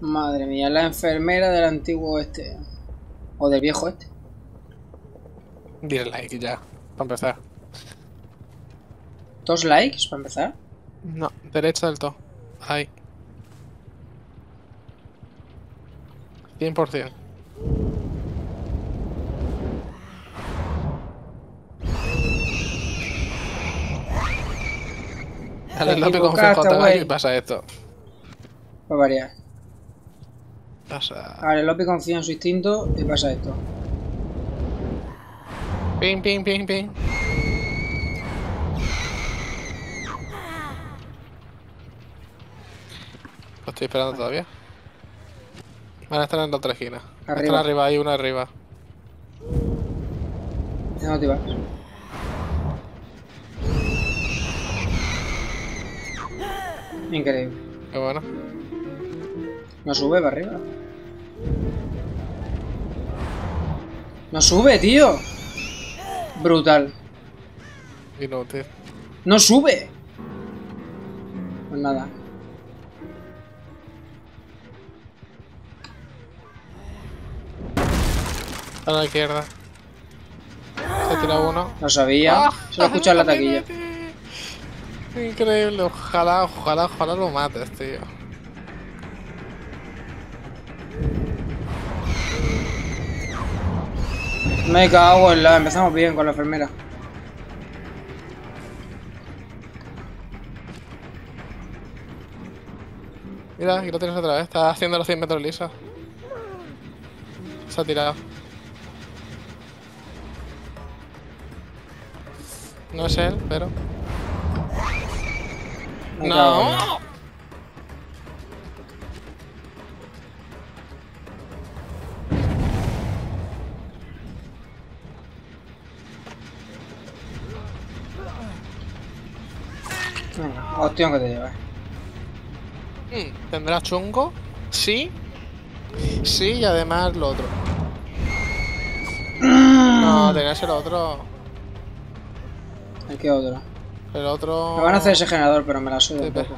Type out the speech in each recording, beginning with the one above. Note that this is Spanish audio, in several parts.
Madre mía, la enfermera del antiguo este. O del viejo este. Dile like ya, para empezar. ¿Dos likes para empezar? No, derecha del todo. Ahí. 100%. Dale el con equivocaste, contra güey. y pasa esto. Va a variar. Pasa. El Lopi confía en su instinto y pasa esto. Ping, ping, ping, ping. Lo estoy esperando todavía. Van a estar en la otra esquina. Arriba. Están arriba, hay una arriba. Ya no te vas. Increíble. Qué bueno. No sube para arriba. No sube, tío. Brutal. Inútil. No sube. Pues nada. A la izquierda. Se tira uno. Lo sabía. Ah, Se lo he escuchado en la taquilla. Increíble. Ojalá, ojalá, ojalá lo mates, tío. Me cago en la. Empezamos bien con la enfermera. Mira, aquí lo tienes otra vez. Está haciendo los 100 metros lisos. Se ha tirado. No es él, pero. Me ¡No! Venga, opción que te llevas. Mm, ¿Tendrá chungo? Sí. Sí, y además lo otro. No, tenías el otro. ¿El que otro? El otro. Me van a hacer ese generador, pero me la suda un poco.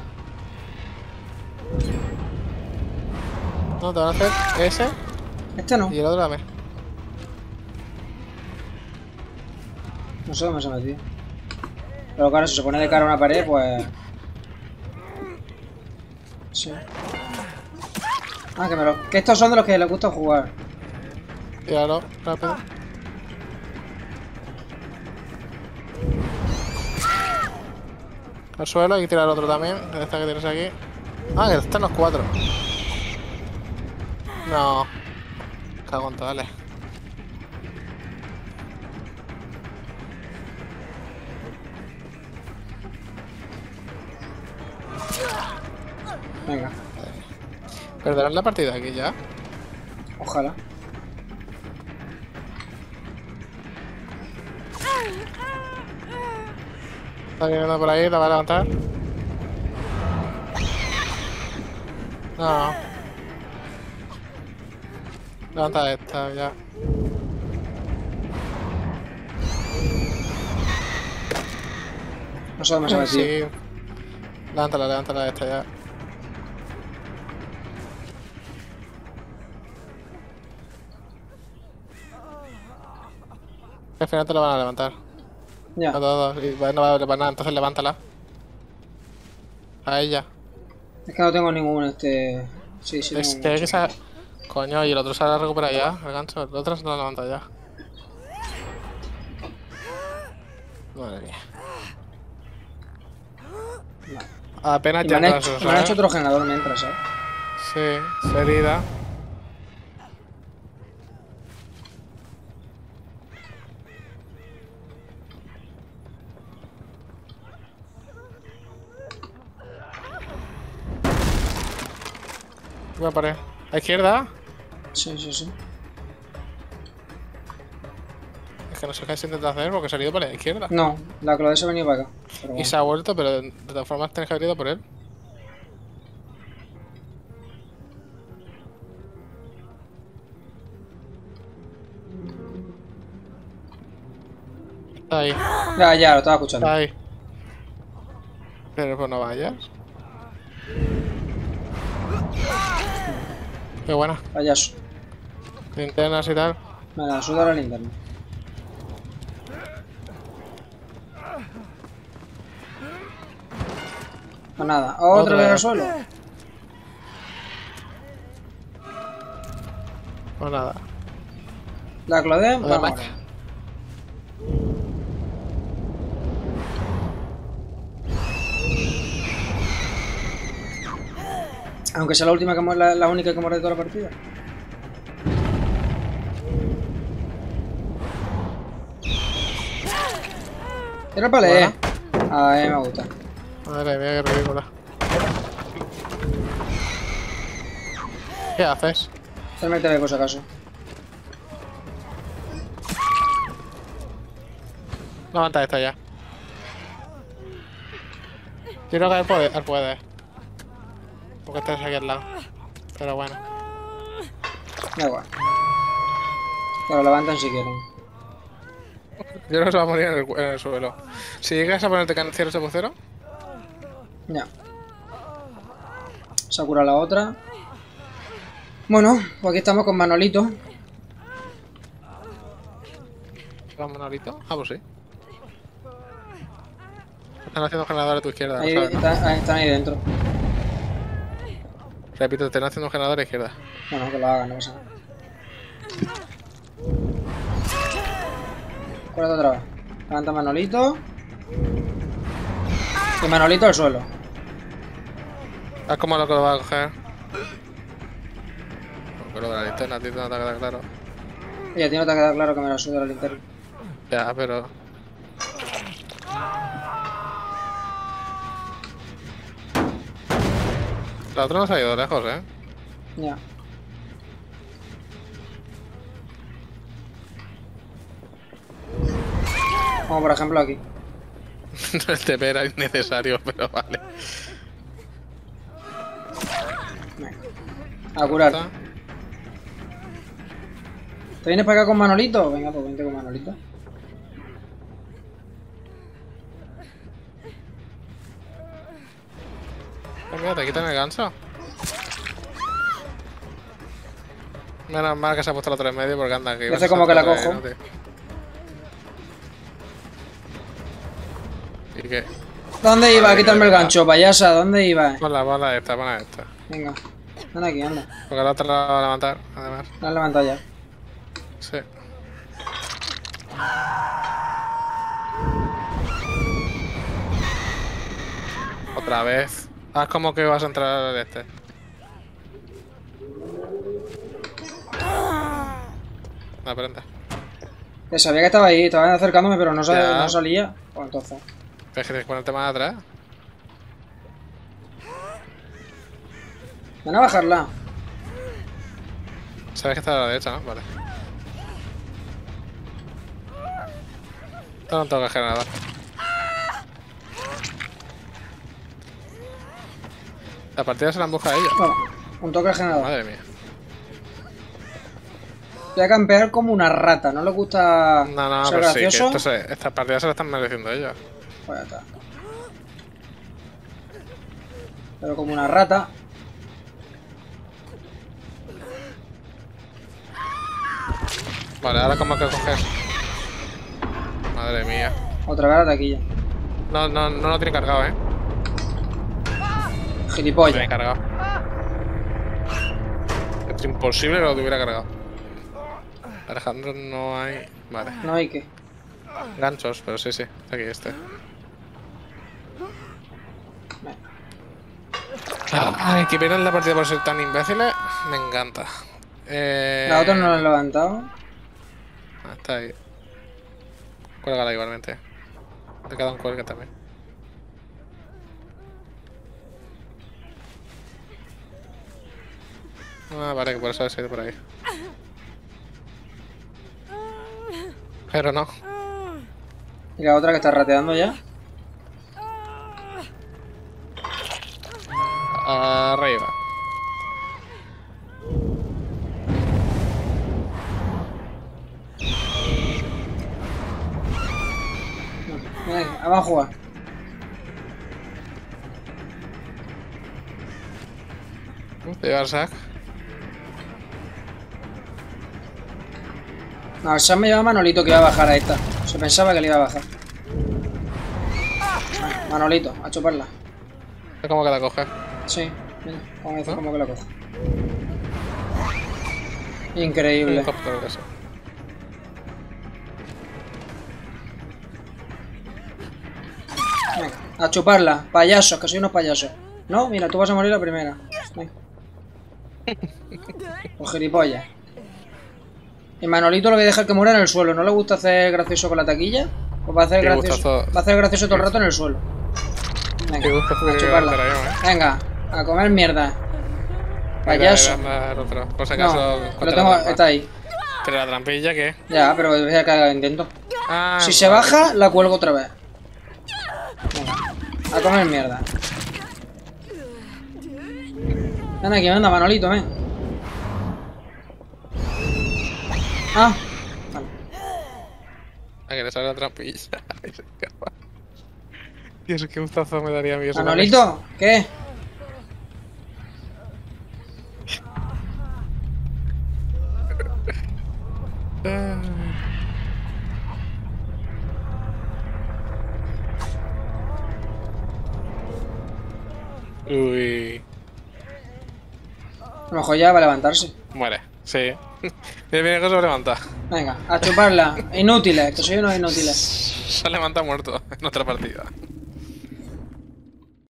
No, te van a hacer ese Este no. y el otro también. No sé dónde se ha metido. Pero claro, si se pone de cara a una pared, pues... Sí. Ah, que me lo... Que estos son de los que les gusta jugar. Tíralo, rápido. Al suelo hay que tirar otro también. Esta que tienes aquí. Ah, que están los cuatro. No. Cago en todo, Venga, ¿Perderán la partida aquí ya? ojalá. Está viniendo por ahí, la va a levantar. No. Levanta esta ya. No sé dónde se ha metido. Sí. Levántala, levántala esta ya. Al final te la van a levantar. Ya. Todos. Y bueno, no va a levantar nada, entonces levántala. A ella. Es que no tengo ningún este... Sí, sí, Es tengo que hay mucho. que sa- Coño, y el otro se la recupera ya, el gancho. El otro se lo levanta ya. Madre mía. Apenas Y me ya han, hecho, me han hecho otro generador mientras, ¿eh? Sí, herida. Voy a. ¿A izquierda? Sí, sí, sí. Es que no sé qué se intenta hacer porque se ha ido por la izquierda. No, la Claudia se ha venido para acá. Y se ha vuelto, pero de todas formas tenés que haber ido por él. Está ahí, Ya, ya, lo estaba escuchando. está ahí. Pero pues no vayas. Qué buena. Payaso. Linternas y tal. Me la suda la linterna. Pues nada, vez al vez. suelo. Pues nada. La Además- vamos. Aunque sea la última que la, la única que muere de toda la partida. Era para leer. A mí me gusta. Madre mía, qué ridícula. ¿Qué haces? Se mete de si acaso. Levanta esta ya. Quiero que él puede, él puede. Porque estás aquí al lado. Pero bueno. Da igual. Que lo levantan si quieren. Yo creo que se va a morir en el, en el suelo. Si llegas a ponerte canciller ese vocero, Ya. Se ha curado la otra. Bueno, pues aquí estamos con Manolito. vamos monolito. Ah, pues sí. Están haciendo generador a tu izquierda, Ahí, ¿sabes? está- ahí están ahí dentro. Repito, te haciendo un generador a izquierda. Bueno, que lo hagan, no pasa nada. Otra vez. Levanta Manolito. Y Manolito al suelo. Haz como lo que lo va a coger. Porque lo de la linterna, a ti no te queda claro. Y a ti no te ha quedado claro que me la suda la linterna. Ya, pero. La otra no se ha ido lejos, eh. Ya. Como por ejemplo aquí. el TP era innecesario, pero vale. A curar. ¿Te vienes para acá con Manolito? Venga, pues vente con Manolito. Mira, te quitan el ganso. Menos mal que se ha puesto la otra en medio porque anda aquí. Y hace como que la cojo. ¿Y qué? ¿Dónde iba a Madre quitarme el gancho, payasa? ¿Dónde iba? Pon la bola esta, pon esta. Venga. Anda aquí, anda. Porque la otra la va a levantar, además. La has levantado ya. Sí. Otra vez. Haz como que vas a entrar al este. No prenda. Que sabía que estaba ahí, estaba acercándome, pero no, sal- no salía. Pues entonces. Tienes que ponerte más atrás. Ven a bajarla. Sabes que está a la derecha, ¿no? Vale. Esto no tengo que generar. La partida se la han buscado ellos. Bueno, un toque generador. Madre mía. Voy a campear como una rata, ¿no le gusta No, no, ser pero sí, que gracioso? esto se, esta partida se la están mereciendo ellos. Pues ya está. Pero como una rata. Vale, ahora como que coger. Madre mía. Otra vez a la taquilla. No, no, no lo tiene cargado, eh. Gilipollas. tiene cargado. Es imposible que lo tuviera cargado. Alejandro no hay. Vale. No hay que. Ganchos, pero sí, sí. Aquí este. Ay, que pierdan la partida por ser tan imbéciles. Me encanta. Eh... La otra no la he levantado. Ah, está ahí. Cuélgala igualmente. Te queda un cuelgue también. Ah, vale, que por eso ha ido por ahí. Pero no. Y la otra que está rateando ya. Arriba. Venga, vamos a jugar. Te lleva el sac. No, Sam me lleva a Manolito que iba a bajar a esta. Se pensaba que le iba a bajar. Manolito, a chuparla. Es como que la coge. Sí, mira, como dice, ¿Ah? como que la coge. Increíble. Venga, a chuparla. Payasos, que soy unos payasos. No, mira, tú vas a morir la primera. Venga. Por gilipollas. Y Manolito lo voy a dejar que muera en el suelo. ¿No le gusta hacer gracioso con la taquilla? Pues va a hacer gracioso. Va a hacer gracioso todo el rato en el suelo. Venga, a chuparla. yo, Venga, a comer mierda. Payaso. Por si acaso. lo tengo, está ahí. Pero la trampilla, ¿qué? Ya, pero voy a haga intento. Ah, Si se baja, la cuelgo otra vez. Venga, a comer mierda. Ven aquí, anda, Manolito, ven. Ah, vale. A que le sale la trampilla. Dios, qué gustazo me daría a mí eso. Manolito, ¿qué? Uy. A lo mejor ya va a levantarse. Muere, sí. Viene, viene que se levanta. Venga, a chuparla. Inútiles, que soy unos inútiles. Se levanta muerto en otra partida.